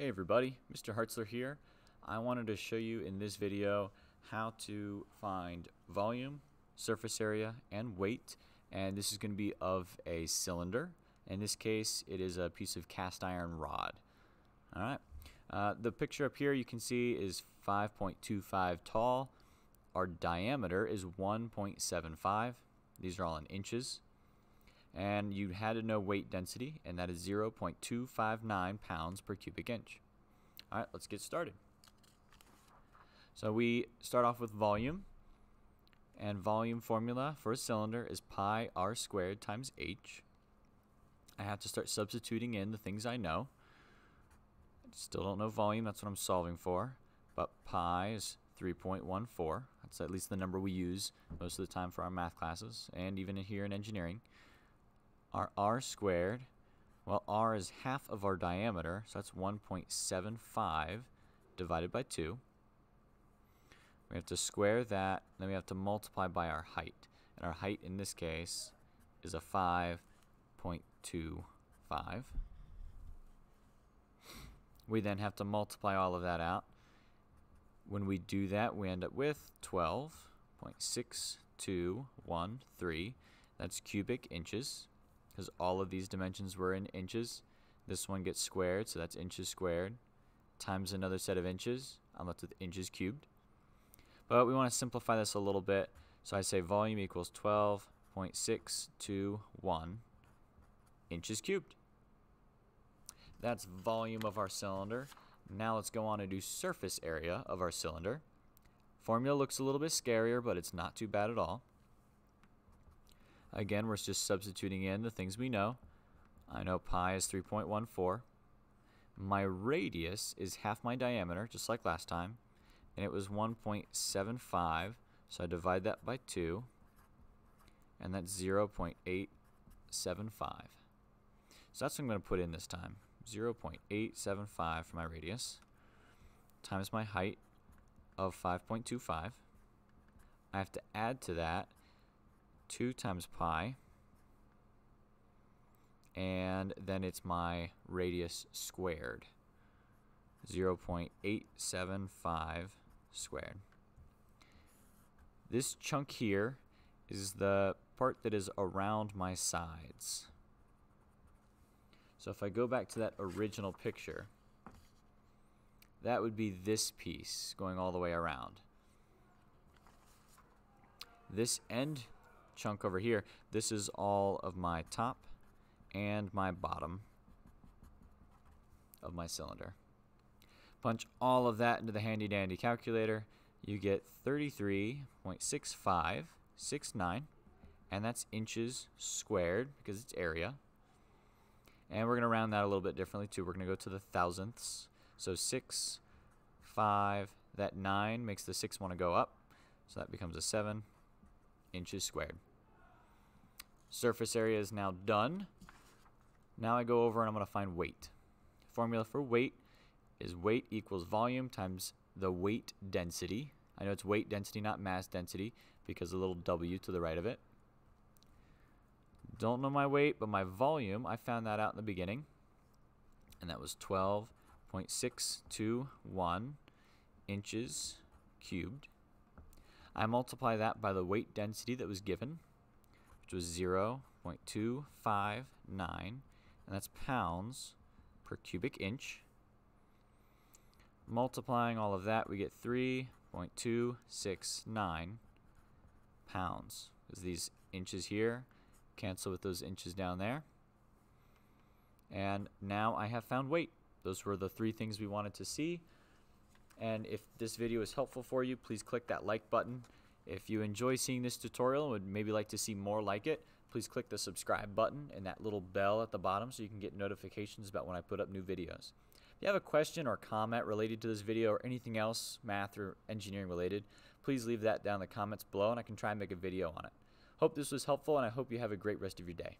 Hey everybody, Mr. Hartzler here. I wanted to show you in this video how to find volume, surface area, and weight. And this is going to be of a cylinder. In this case, it is a piece of cast iron rod. Alright, uh, the picture up here you can see is 5.25 tall. Our diameter is 1.75. These are all in inches and you had to know weight density, and that is 0.259 pounds per cubic inch. All right, let's get started. So we start off with volume, and volume formula for a cylinder is pi r squared times h. I have to start substituting in the things I know. Still don't know volume, that's what I'm solving for. But pi is 3.14. That's at least the number we use most of the time for our math classes, and even here in engineering our r squared, well, r is half of our diameter, so that's 1.75 divided by 2. We have to square that, then we have to multiply by our height. And our height in this case is a 5.25. We then have to multiply all of that out. When we do that, we end up with 12.6213. That's cubic inches because all of these dimensions were in inches. This one gets squared, so that's inches squared, times another set of inches. I'm left with inches cubed. But we want to simplify this a little bit. So I say volume equals 12.621 inches cubed. That's volume of our cylinder. Now let's go on and do surface area of our cylinder. Formula looks a little bit scarier, but it's not too bad at all. Again, we're just substituting in the things we know. I know pi is 3.14. My radius is half my diameter, just like last time, and it was 1.75, so I divide that by 2, and that's 0.875. So that's what I'm going to put in this time. 0.875 for my radius times my height of 5.25. I have to add to that 2 times pi and then it's my radius squared 0.875 squared. This chunk here is the part that is around my sides. So if I go back to that original picture that would be this piece going all the way around. This end chunk over here, this is all of my top and my bottom of my cylinder. Punch all of that into the handy dandy calculator. You get 33.6569 and that's inches squared because it's area. And we're going to round that a little bit differently too. We're going to go to the thousandths. So 6, 5, that 9 makes the 6 want to go up. So that becomes a 7 inches squared. Surface area is now done. Now I go over and I'm going to find weight. Formula for weight is weight equals volume times the weight density. I know it's weight density, not mass density, because a little W to the right of it. Don't know my weight, but my volume, I found that out in the beginning. And that was 12.621 inches cubed. I multiply that by the weight density that was given, which was 0.259, and that's pounds per cubic inch. Multiplying all of that, we get 3.269 pounds. Because these inches here cancel with those inches down there. And now I have found weight. Those were the three things we wanted to see. And if this video is helpful for you, please click that like button if you enjoy seeing this tutorial and would maybe like to see more like it, please click the subscribe button and that little bell at the bottom so you can get notifications about when I put up new videos. If you have a question or comment related to this video or anything else, math or engineering related, please leave that down in the comments below and I can try and make a video on it. Hope this was helpful and I hope you have a great rest of your day.